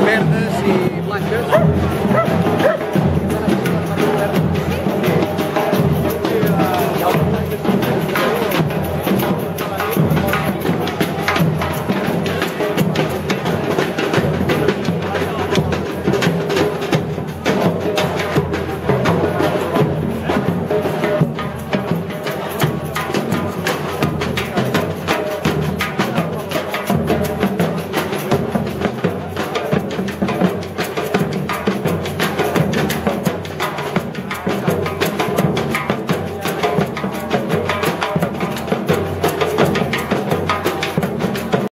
verdes Black blancas.